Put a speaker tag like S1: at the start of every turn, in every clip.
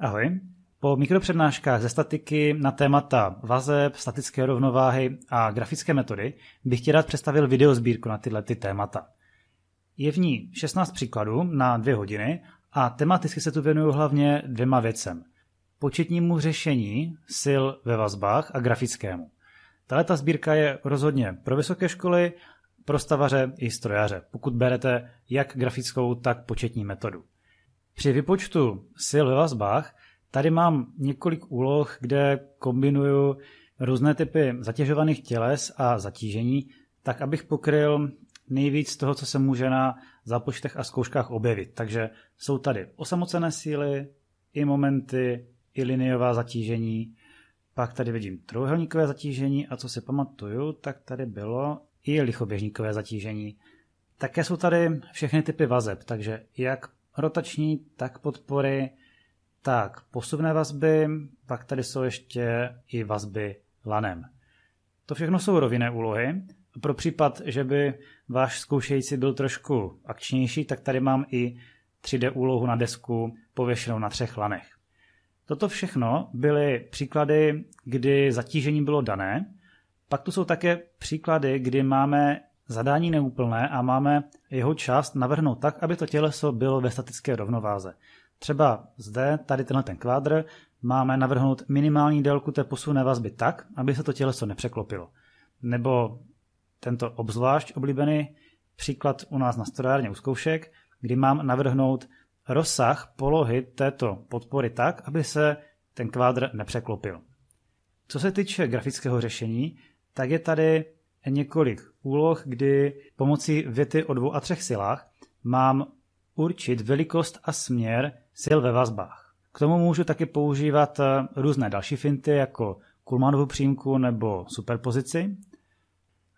S1: Ahoj. Po mikropřednáškách ze statiky na témata vazeb, statické rovnováhy a grafické metody bych ti rád představil videosbírku na tyhle ty témata. Je v ní 16 příkladů na dvě hodiny a tematicky se tu věnuju hlavně dvěma věcem. Početnímu řešení sil ve vazbách a grafickému. Tahle ta sbírka je rozhodně pro vysoké školy, pro stavaře i strojaře, pokud berete jak grafickou, tak početní metodu. Při vypočtu sil ve vazbách tady mám několik úloh, kde kombinuju různé typy zatěžovaných těles a zatížení, tak abych pokryl nejvíc toho, co se může na zápočtech a zkouškách objevit. Takže jsou tady osamocené síly, i momenty, i liniová zatížení, pak tady vidím trojuhelníkové zatížení a co si pamatuju, tak tady bylo i lichoběžníkové zatížení. Také jsou tady všechny typy vazeb, takže jak rotační, tak podpory, tak posuvné vazby, pak tady jsou ještě i vazby lanem. To všechno jsou rovinné úlohy. Pro případ, že by váš zkoušející byl trošku akčnější, tak tady mám i 3D úlohu na desku pověšenou na třech lanech. Toto všechno byly příklady, kdy zatížení bylo dané. Pak tu jsou také příklady, kdy máme zadání neúplné a máme jeho část navrhnout tak, aby to těleso bylo ve statické rovnováze. Třeba zde, tady tenhle ten kvádr, máme navrhnout minimální délku té posuné vazby tak, aby se to těleso nepřeklopilo. Nebo tento obzvlášť oblíbený příklad u nás na strojárně u zkoušek, kdy mám navrhnout rozsah polohy této podpory tak, aby se ten kvádr nepřeklopil. Co se týče grafického řešení, tak je tady několik úloh, kdy pomocí věty o dvou a třech silách mám určit velikost a směr sil ve vazbách. K tomu můžu taky používat eh, různé další finty, jako Kulmanovu přímku nebo superpozici.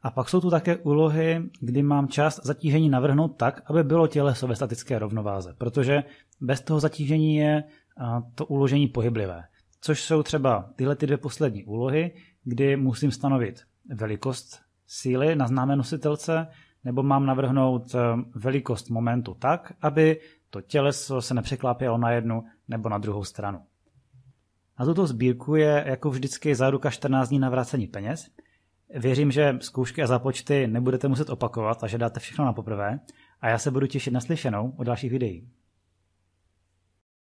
S1: A pak jsou tu také úlohy, kdy mám část zatížení navrhnout tak, aby bylo těleso ve statické rovnováze, protože bez toho zatížení je eh, to uložení pohyblivé. Což jsou třeba tyhle ty dvě poslední úlohy, kdy musím stanovit velikost síly na známé nositelce, nebo mám navrhnout eh, velikost momentu tak, aby to těleso se nepřeklápělo na jednu nebo na druhou stranu. Na tuto sbírku je jako vždycky záruka 14 dní na vrácení peněz. Věřím, že zkoušky a zápočty nebudete muset opakovat a že dáte všechno na poprvé a já se budu těšit na slyšenou o dalších videích.